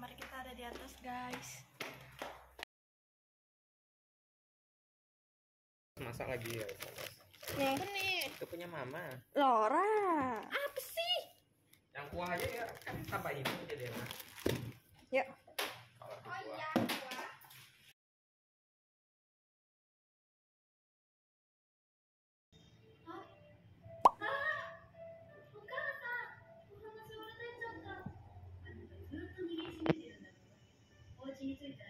kamar kita ada di atas guys. Masak lagi ya nih. Nih? Itu punya mama. Laura. Apa sih? Yang kuah aja ya. Kan tambah ini jadi enak cheese is